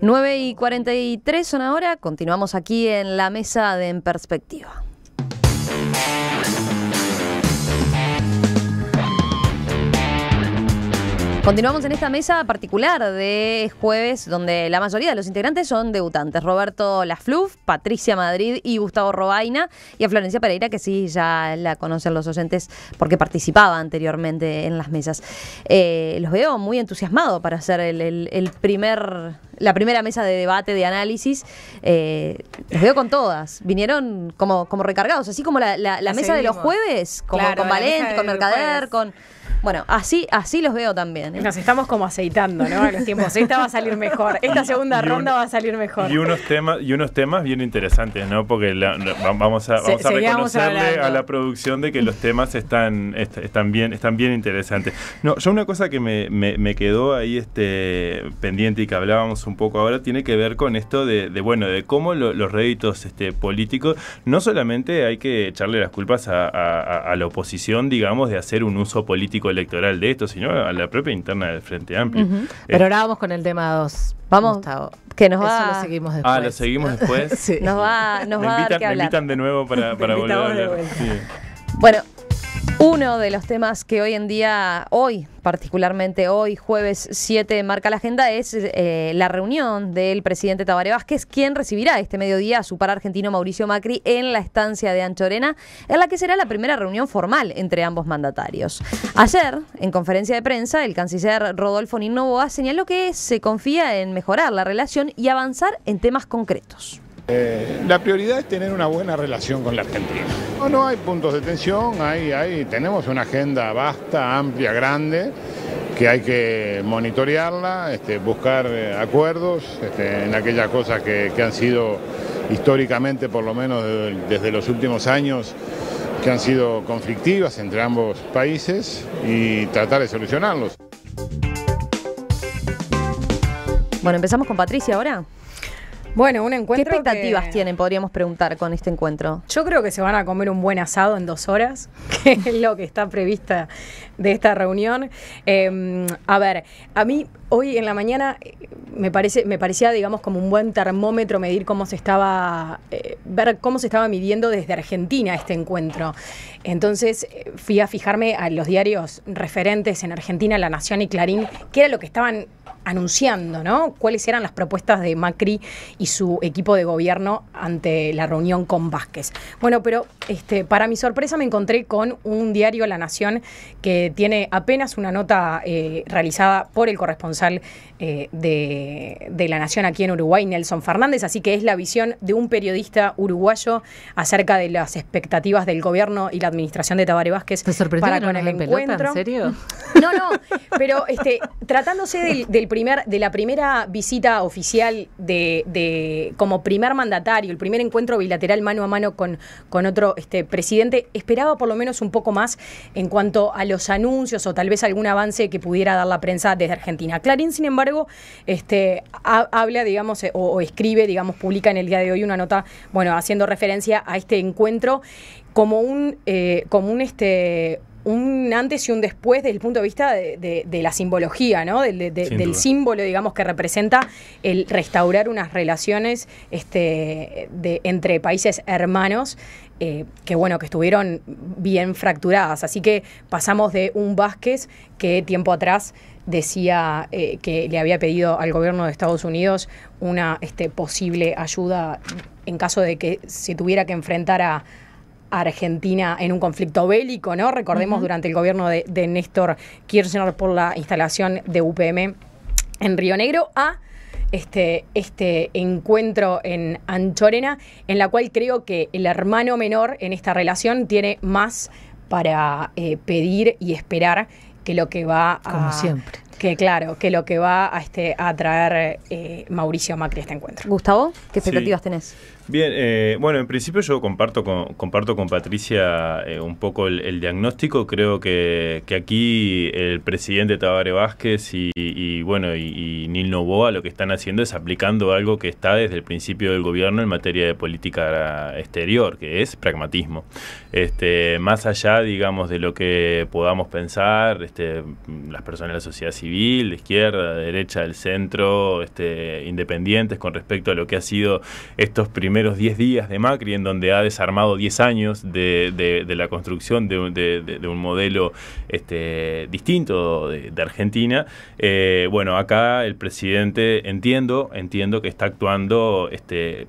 9 y 43 son ahora, continuamos aquí en la mesa de En Perspectiva. Continuamos en esta mesa particular de jueves, donde la mayoría de los integrantes son debutantes. Roberto Lafluf, Patricia Madrid y Gustavo Robaina. Y a Florencia Pereira, que sí, ya la conocen los oyentes porque participaba anteriormente en las mesas. Eh, los veo muy entusiasmados para hacer el, primer, la primera mesa de debate, de análisis. Eh, los veo con todas. Vinieron como, como recargados, así como la, mesa de los jueves, como con Valente, con Mercader, con... Bueno, así, así los veo también. ¿eh? Nos estamos como aceitando, ¿no? A los tiempos. Esta va a salir mejor. Esta segunda ronda va a salir mejor. Y unos temas, y unos temas bien interesantes, ¿no? Porque vamos a, vamos a reconocerle a la producción de que los temas están, están bien, están bien interesantes. No, yo una cosa que me, me, quedó ahí este pendiente y que hablábamos un poco ahora tiene que ver con esto de, bueno, de cómo los réditos este, políticos, no solamente hay que echarle las culpas a, a la oposición, digamos, de hacer un uso político electoral de esto, sino a la propia interna del Frente Amplio. Pero ahora vamos con el tema 2. Vamos, que nos va... Eso lo seguimos después. Ah, lo seguimos después. sí. Nos va, nos va a dar que hablar. Me invitan de nuevo para, para volver a hablar. Bueno, uno de los temas que hoy en día, hoy particularmente hoy, jueves 7, marca la agenda es eh, la reunión del presidente Tabaré Vázquez, quien recibirá este mediodía a su par argentino Mauricio Macri en la estancia de Anchorena, en la que será la primera reunión formal entre ambos mandatarios. Ayer, en conferencia de prensa, el canciller Rodolfo Ninoboa señaló que se confía en mejorar la relación y avanzar en temas concretos. Eh, la prioridad es tener una buena relación con la Argentina. No, no hay puntos de tensión, hay, hay, tenemos una agenda vasta, amplia, grande, que hay que monitorearla, este, buscar eh, acuerdos este, en aquellas cosas que, han sido históricamente, por lo menos desde los últimos años, que han sido conflictivas entre ambos países y tratar de solucionarlos. Bueno, empezamos con Patricia ahora. Bueno, un encuentro. ¿Qué expectativas tienen, podríamos preguntar, con este encuentro? Yo creo que se van a comer un buen asado en dos horas, que es lo que está prevista de esta reunión. Em, a ver, a mí hoy en la mañana eh, me parece, me parecía, digamos, como un buen termómetro medir cómo se estaba, eh, ver cómo se estaba midiendo desde Argentina este encuentro. Entonces eh, fui a fijarme a los diarios referentes en Argentina, La Nación y Clarín, qué era lo que estaban anunciando, ¿no? Cuáles eran las propuestas de Macri y su equipo de gobierno ante la reunión con Vázquez. Bueno, pero este, para mi sorpresa me encontré con un diario La Nación que tiene apenas una nota eh, realizada por el corresponsal eh, de, La Nación aquí en Uruguay, Nelson Fernández, así que es la visión de un periodista uruguayo acerca de las expectativas del gobierno y la administración de Tabaré Vázquez para con el encuentro. ¿En serio? No, no, pero este, tratándose del primer, de la primera visita oficial de, como primer mandatario, el primer encuentro bilateral mano a mano con, con otro este, presidente, esperaba por lo menos un poco más en cuanto a los anuncios o tal vez algún avance que pudiera dar la prensa desde Argentina. Clarín, sin embargo, este, habla, digamos, o, o escribe, digamos, publica en el día de hoy una nota, bueno, haciendo referencia a este encuentro como un, eh, como un este un antes y un después desde el punto de vista de, la simbología, ¿no? del símbolo, digamos, que representa el restaurar unas relaciones este, de, entre países hermanos. Eh, que bueno, que estuvieron bien fracturadas. Así que pasamos de un Vázquez que tiempo atrás decía eh, que le había pedido al gobierno de Estados Unidos una este, posible ayuda en caso de que se tuviera que enfrentar a, Argentina en un conflicto bélico, ¿no? Recordemos durante el gobierno de, Néstor Kirchner por la instalación de UPM en Río Negro, a este, este encuentro en Anchorena, en la cual creo que el hermano menor en esta relación tiene más para eh, pedir y esperar que lo que va a... Como siempre. Que claro, que lo que va a, este, a traer eh, Mauricio Macri a este encuentro. Gustavo, ¿qué expectativas tenés? Bien, eh, bueno, en principio yo comparto con, comparto con Patricia eh, un poco el, diagnóstico. Creo que, aquí el presidente Tabaré Vázquez y, bueno, y, Nil Novoa lo que están haciendo es aplicando algo que está desde el principio del gobierno en materia de política exterior, que es pragmatismo. Este, más allá, digamos, de lo que podamos pensar, este, las personas de la sociedad civil civil, de izquierda, de derecha, del centro, este, independientes con respecto a lo que ha sido estos primeros 10 días de Macri, en donde ha desarmado 10 años de, la construcción de, un modelo este, distinto de, Argentina. Eh, bueno, acá el presidente entiendo, entiendo que está actuando este,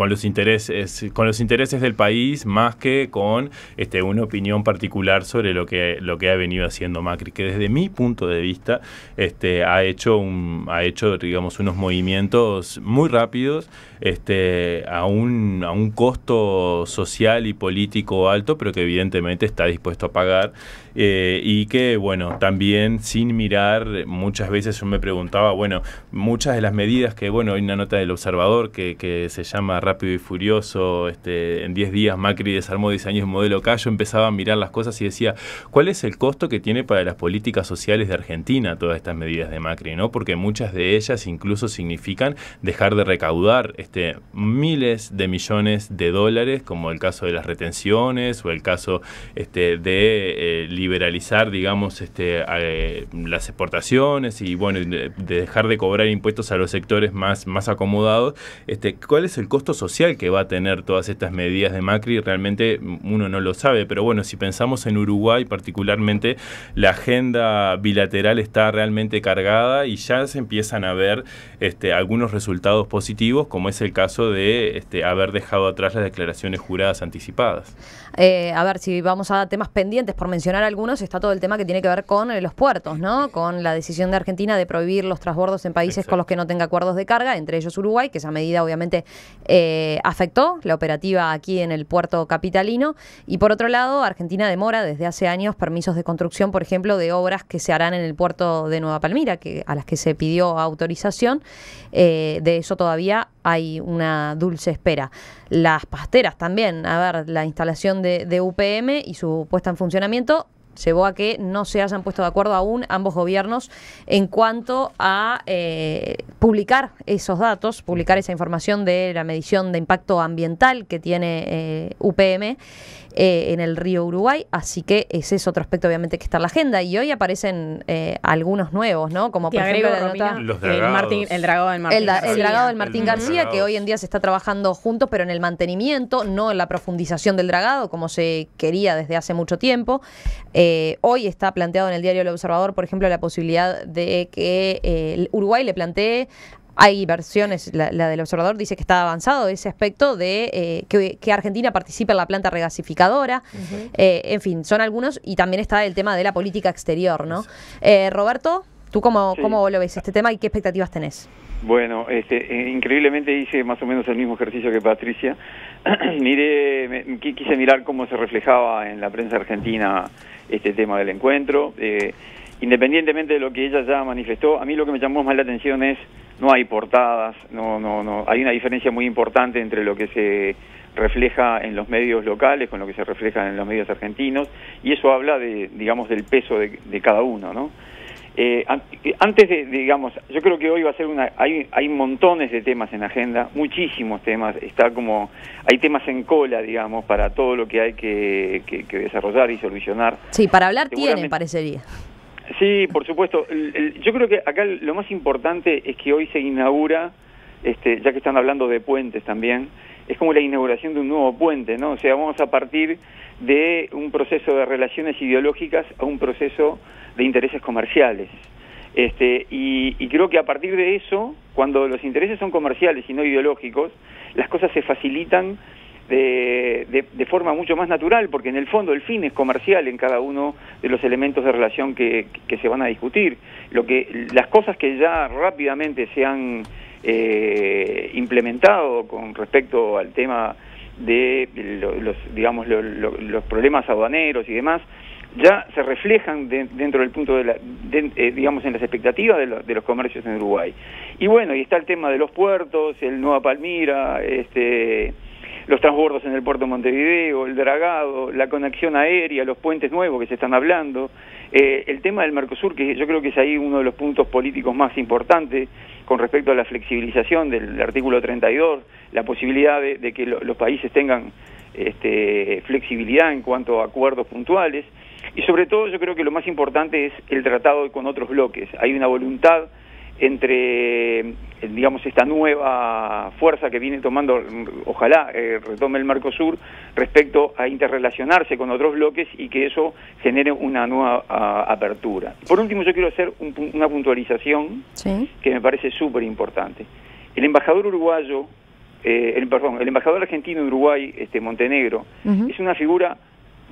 con los intereses con los intereses del país más que con este una opinión particular sobre lo que lo que ha venido haciendo Macri que desde mi punto de vista este ha hecho un ha hecho digamos unos movimientos muy rápidos este a un a un costo social y político alto pero que evidentemente está dispuesto a pagar eh, y que bueno también sin mirar muchas veces yo me preguntaba bueno muchas de las medidas que bueno hay una nota del observador que, que se llama rápido y furioso, este, en 10 días Macri desarmó 10 años modelo Cayo, empezaba a mirar las cosas y decía, ¿cuál es el costo que tiene para las políticas sociales de Argentina todas estas medidas de Macri? ¿no? Porque muchas de ellas incluso significan dejar de recaudar este, miles de millones de dólares, como el caso de las retenciones o el caso este, de eh, liberalizar, digamos, este, eh, las exportaciones y bueno, de, dejar de cobrar impuestos a los sectores más, más acomodados. Este, ¿Cuál es el costo social que va a tener todas estas medidas de Macri realmente uno no lo sabe, pero bueno, si pensamos en Uruguay particularmente, la agenda bilateral está realmente cargada y ya se empiezan a ver este, algunos resultados positivos, como es el caso de este, haber dejado atrás las declaraciones juradas anticipadas. Eh, a ver, si vamos a temas pendientes, por mencionar algunos, está todo el tema que tiene que ver con eh, los puertos, ¿no? Con la decisión de Argentina de prohibir los transbordos en países con los que no tenga acuerdos de carga, entre ellos Uruguay, que esa medida obviamente eh, afectó la operativa aquí en el puerto capitalino. Y por otro lado, Argentina demora desde hace años permisos de construcción, por ejemplo, de obras que se harán en el puerto de Nueva Palmira, que, a las que se pidió autorización. de eso todavía hay una dulce espera. Las pasteras también, a ver, la instalación de, UPM y su puesta en funcionamiento llevó a que no se hayan puesto de acuerdo aún ambos gobiernos en cuanto a eh, publicar esos datos, publicar esa información de la medición de impacto ambiental que tiene eh, UPM eh, en el río Uruguay, así que ese es otro aspecto obviamente que está en la agenda y hoy aparecen eh, algunos nuevos, ¿no? Como por ejemplo el, Martín, el dragado del Martín García. El dragado del Martín García, que hoy en día se está trabajando juntos, pero en el mantenimiento, no en la profundización del dragado, como se quería desde hace mucho tiempo. Eh, hoy está planteado en el diario El Observador, por ejemplo, la posibilidad de que Uruguay le plantee hay versiones, la, del observador dice que está avanzado ese aspecto de eh, que, Argentina participe en la planta regasificadora. Eh, en fin, son algunos y también está el tema de la política exterior, ¿no? Eh, Roberto, ¿tú cómo, cómo lo ves este tema y qué expectativas tenés? Bueno, este, increíblemente hice más o menos el mismo ejercicio que Patricia. Miré, quise mirar cómo se reflejaba en la prensa argentina este tema del encuentro. independientemente de lo que ella ya manifestó, a mí lo que me llamó más la atención es no hay portadas, no, no, no. Hay una diferencia muy importante entre lo que se refleja en los medios locales con lo que se refleja en los medios argentinos y eso habla de, digamos, del peso de, cada uno, ¿no? Eh, antes de, digamos, yo creo que hoy va a ser una, hay, hay montones de temas en agenda, muchísimos temas, está como, hay temas en cola, digamos, para todo lo que hay que, que desarrollar y solucionar. Sí, para hablar tienen, parecería. Sí, por supuesto. yo creo que acá lo más importante es que hoy se inaugura, este, ya que están hablando de puentes también, es como la inauguración de un nuevo puente, ¿no? O sea, vamos a partir de un proceso de relaciones ideológicas a un proceso de intereses comerciales. Este, y, creo que a partir de eso, cuando los intereses son comerciales y no ideológicos, las cosas se facilitan de, de, forma mucho más natural, porque en el fondo el fin es comercial en cada uno de los elementos de relación que, que se van a discutir. Lo que, las cosas que ya rápidamente se han eh, implementado con respecto al tema de los, digamos, los problemas aduaneros y demás, ya se reflejan dentro del punto de la, eh, digamos, en las expectativas de, de, los comercios en Uruguay. Y bueno, y está el tema de los puertos, el Nueva Palmira, este los transbordos en el puerto de Montevideo, el dragado, la conexión aérea, los puentes nuevos que se están hablando, eh, el tema del Mercosur, que yo creo que es ahí uno de los puntos políticos más importantes con respecto a la flexibilización del artículo 32, la posibilidad de, que los países tengan este, flexibilidad en cuanto a acuerdos puntuales. Y sobre todo yo creo que lo más importante es el tratado con otros bloques. Hay una voluntad entre, digamos, esta nueva fuerza que viene tomando, ojalá eh, retome el Mercosur, respecto a interrelacionarse con otros bloques y que eso genere una nueva apertura. Por último, yo quiero hacer una puntualización que me parece súper importante. El embajador uruguayo, eh, el, perdón, el embajador argentino de Uruguay, este, Montenegro, es una figura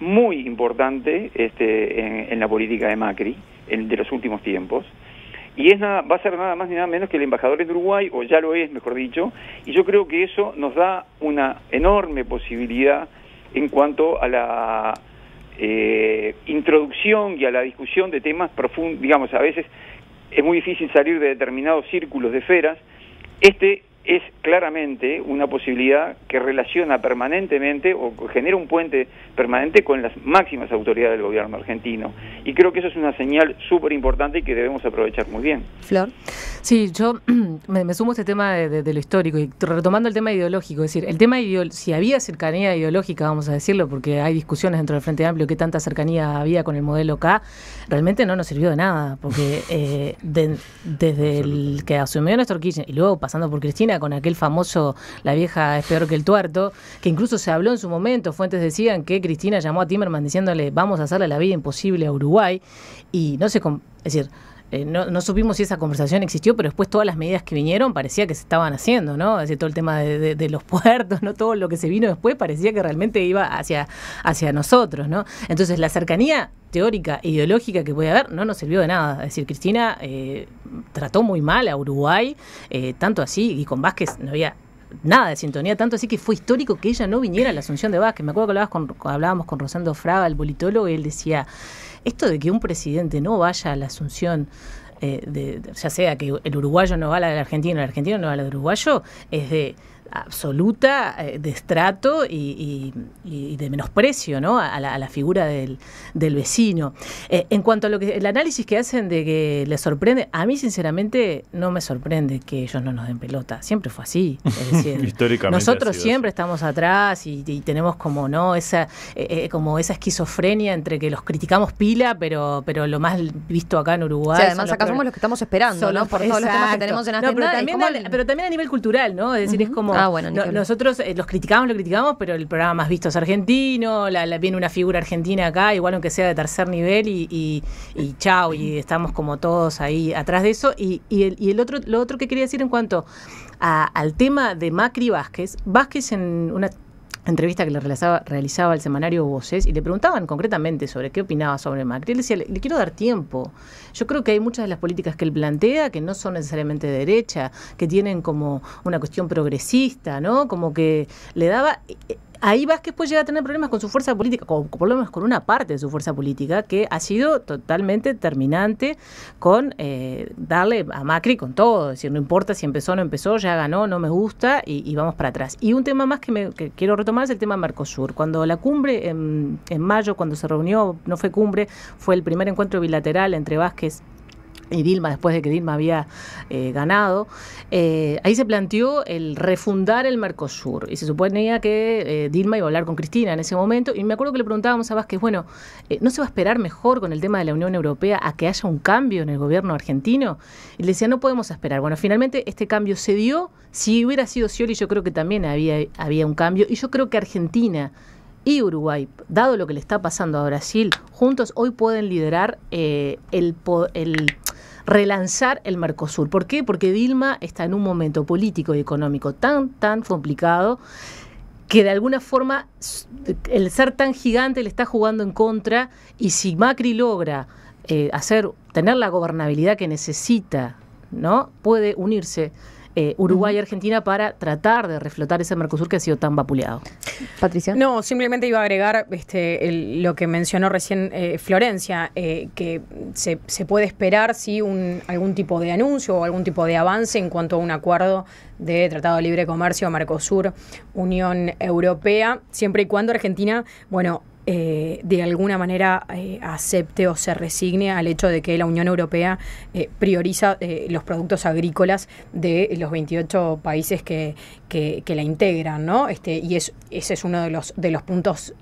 muy importante este, en, la política de Macri en, de los últimos tiempos y es nada, va a ser nada más ni nada menos que el embajador en Uruguay, o ya lo es, mejor dicho, y yo creo que eso nos da una enorme posibilidad en cuanto a la eh, introducción y a la discusión de temas profundos, digamos, a veces es muy difícil salir de determinados círculos de esferas, este es claramente una posibilidad que relaciona permanentemente o genera un puente permanente con las máximas autoridades del gobierno argentino. Y creo que eso es una señal súper importante y que debemos aprovechar muy bien. Flor. Sí, yo me, sumo a este tema de, lo histórico y retomando el tema ideológico, es decir, el tema si había cercanía ideológica, vamos a decirlo, porque hay discusiones dentro del Frente Amplio qué tanta cercanía había con el modelo K, realmente no nos sirvió de nada, porque eh, desde el que asumió Néstor Kirchner y luego pasando por Cristina, con aquel famoso La vieja es peor que el tuerto, que incluso se habló en su momento, fuentes decían que Cristina llamó a Timerman diciéndole vamos a hacerle la vida imposible a Uruguay y no sé, es decir, eh, no, supimos si esa conversación existió, pero después todas las medidas que vinieron parecía que se estaban haciendo, ¿no? Todo el tema de, los puertos, ¿no? Todo lo que se vino después parecía que realmente iba hacia, hacia nosotros, ¿no? Entonces, la cercanía teórica e ideológica que puede haber no nos sirvió de nada. Es decir, Cristina eh, trató muy mal a Uruguay, eh, tanto así, y con Vázquez no había nada de sintonía, tanto así que fue histórico que ella no viniera a la Asunción de Vázquez. Me acuerdo que con, hablábamos con Rosendo Fraga, el politólogo, y él decía, esto de que un presidente no vaya a la Asunción, eh, de, ya sea que el uruguayo no va a la del argentino, el argentino no va a la del uruguayo, es de absoluta eh, de estrato y, de menosprecio ¿no? a, la, figura del, vecino. Eh, en cuanto a lo que el análisis que hacen de que les sorprende, a mí sinceramente no me sorprende que ellos no nos den pelota. Siempre fue así. Históricamente. Nosotros siempre estamos atrás y, tenemos como no esa eh, como esa esquizofrenia entre que los criticamos pila, pero pero lo más visto acá en Uruguay. además acá somos los que estamos esperando, ¿no? Por todos los temas que tenemos en agenda. pero, también pero también a nivel cultural, ¿no? Es decir, es como Ah, bueno, nosotros eh, los criticamos, lo criticamos, pero el programa más visto es argentino, la, viene una figura argentina acá, igual aunque sea de tercer nivel, y, y, y chao, y estamos como todos ahí atrás de eso. Y, el, y el otro, lo otro que quería decir en cuanto al tema de Macri Vázquez, Vázquez en una entrevista que le realizaba, realizaba el semanario Voces y le preguntaban concretamente sobre qué opinaba sobre Macri. Él decía, le, quiero dar tiempo. Yo creo que hay muchas de las políticas que él plantea que no son necesariamente de derecha, que tienen como una cuestión progresista, ¿no? Como que le daba ahí Vázquez puede llegar a tener problemas con su fuerza política, con, problemas con una parte de su fuerza política, que ha sido totalmente terminante con eh, darle a Macri con todo. Es decir, no importa si empezó o no empezó, ya ganó, no me gusta y, vamos para atrás. Y un tema más que, quiero retomar es el tema Mercosur. Cuando la cumbre en mayo, cuando se reunió, no fue cumbre, fue el primer encuentro bilateral entre Vázquez y Dilma, después de que Dilma había eh, ganado, eh, ahí se planteó el refundar el Mercosur. Y se suponía que eh, Dilma iba a hablar con Cristina en ese momento. Y me acuerdo que le preguntábamos a Vázquez, bueno, ¿no se va a esperar mejor con el tema de la Unión Europea a que haya un cambio en el gobierno argentino? Y le decía, no podemos esperar. Bueno, finalmente este cambio se dio. Si hubiera sido Scioli, yo creo que también había, había un cambio. Y yo creo que Argentina y Uruguay, dado lo que le está pasando a Brasil, juntos hoy pueden liderar el, el relanzar el Mercosur. ¿Por qué? Porque Dilma está en un momento político y económico tan, tan complicado que de alguna forma el ser tan gigante le está jugando en contra y si Macri logra eh, hacer tener la gobernabilidad que necesita, ¿no? Puede unirse eh, Uruguay y Argentina para tratar de reflotar ese Mercosur que ha sido tan vapuleado. Patricia. No, simplemente iba a agregar este, lo que mencionó recién eh, Florencia, eh, que se, puede esperar si un, algún tipo de anuncio o algún tipo de avance en cuanto a un acuerdo de Tratado de Libre Comercio Mercosur Unión Europea, siempre y cuando Argentina, bueno, eh, de alguna manera eh, acepte o se resigne al hecho de que la Unión Europea eh, prioriza los productos agrícolas de los 28 países que, que, la integran, ¿no? Este, y es, ese es uno de los, de los puntos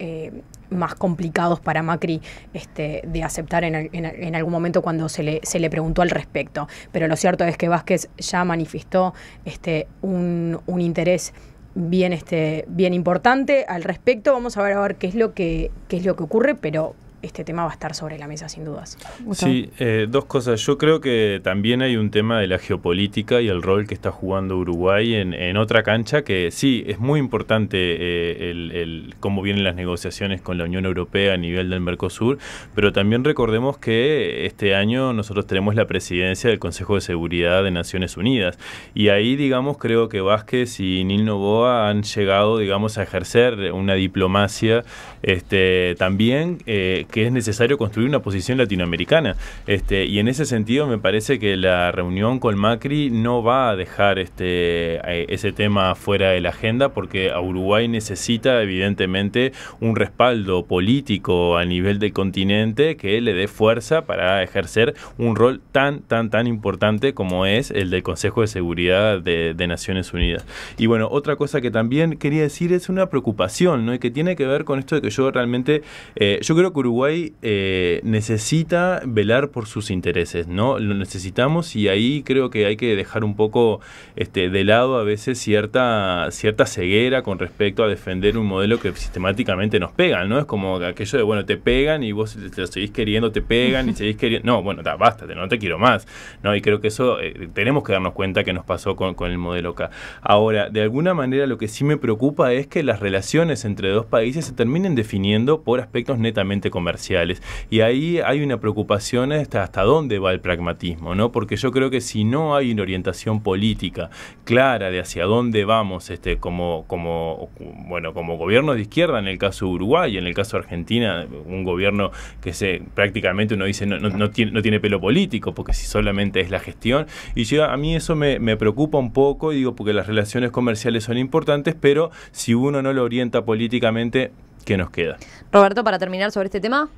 más complicados para Macri este, de aceptar en, algún momento cuando se le, se le preguntó al respecto. Pero lo cierto es que Vázquez ya manifestó este, un, un interés bien, este, bien importante al respecto. Vamos a ver a ver qué es lo que, qué es lo que ocurre, pero este tema va a estar sobre la mesa sin dudas. Sí, eh, dos cosas. Yo creo que también hay un tema de la geopolítica y el rol que está jugando Uruguay en, otra cancha que sí, es muy importante eh, el, cómo vienen las negociaciones con la Unión Europea a nivel del Mercosur, pero también recordemos que este año nosotros tenemos la presidencia del Consejo de Seguridad de Naciones Unidas y ahí, digamos, creo que Vázquez y Nil Novoa han llegado, digamos, a ejercer una diplomacia este, también eh, que es necesario construir una posición latinoamericana. Este, y en ese sentido me parece que la reunión con Macri no va a dejar este, ese tema fuera de la agenda porque a Uruguay necesita evidentemente un respaldo político a nivel del continente que le dé fuerza para ejercer un rol tan, tan, tan importante como es el del Consejo de Seguridad de, Naciones Unidas. Y bueno, otra cosa que también quería decir es una preocupación, ¿no? Y que tiene que ver con esto de que yo realmente, eh, yo creo que Uruguay Uruguay eh, necesita velar por sus intereses, ¿no? Lo necesitamos y ahí creo que hay que dejar un poco este, de lado a veces cierta, cierta ceguera con respecto a defender un modelo que sistemáticamente nos pegan, ¿no? Es como aquello de, bueno, te pegan y vos te lo seguís queriendo, te pegan y seguís queriendo. No, bueno, da, basta, no te quiero más, ¿no? Y creo que eso eh, tenemos que darnos cuenta que nos pasó con, con el modelo acá. Ahora, de alguna manera lo que sí me preocupa es que las relaciones entre dos países se terminen definiendo por aspectos netamente comerciales comerciales. Y ahí hay una preocupación hasta, hasta dónde va el pragmatismo, ¿no? Porque yo creo que si no hay una orientación política clara de hacia dónde vamos, este, como, como, bueno, como gobierno de izquierda en el caso de Uruguay, en el caso de Argentina, un gobierno que se prácticamente uno dice no, no, tiene, no tiene pelo político, porque si solamente es la gestión. Y yo, a mí eso me, me preocupa un poco, digo, porque las relaciones comerciales son importantes, pero si uno no lo orienta políticamente, ¿Qué nos queda? Roberto, para terminar sobre este tema.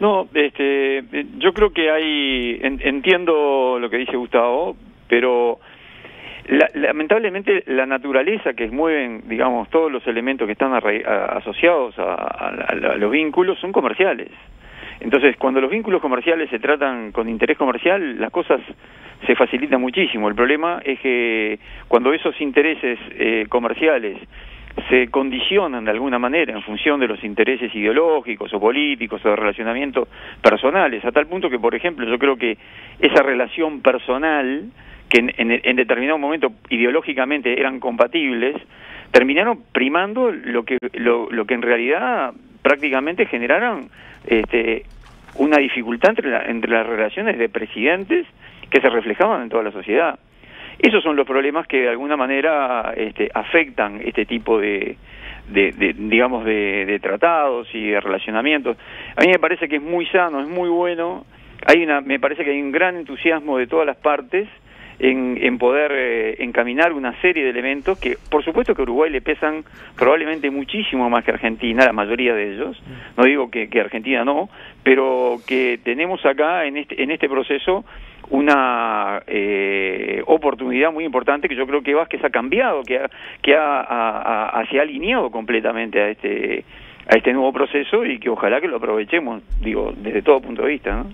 No, este, yo creo que hay, entiendo lo que dice Gustavo, pero lamentablemente la naturaleza que mueven, digamos, todos los elementos que están asociados a, los vínculos son comerciales. Entonces, cuando los vínculos comerciales se tratan con interés comercial, las cosas se facilitan muchísimo. El problema es que cuando esos intereses eh, comerciales se condicionan de alguna manera en función de los intereses ideológicos o políticos o de relacionamiento personales, a tal punto que, por ejemplo, yo creo que esa relación personal, que en, determinado momento ideológicamente eran compatibles, terminaron primando lo que, lo, lo que en realidad prácticamente generaron este, una dificultad entre, entre las relaciones de presidentes que se reflejaban en toda la sociedad. Esos son los problemas que de alguna manera este, afectan este tipo de, de, digamos, de, tratados y de relacionamientos. A mí me parece que es muy sano, es muy bueno. Hay una, me parece que hay un gran entusiasmo de todas las partes en, en poder eh, encaminar una serie de elementos que, por supuesto, que a Uruguay le pesan probablemente muchísimo más que Argentina, la mayoría de ellos. No digo que, que Argentina no, pero que tenemos acá en este, en este proceso una eh, oportunidad muy importante que yo creo que Vázquez ha cambiado, que ha, que ha, se ha alineado completamente a este a este nuevo proceso y que ojalá que lo aprovechemos, digo, desde todo punto de vista.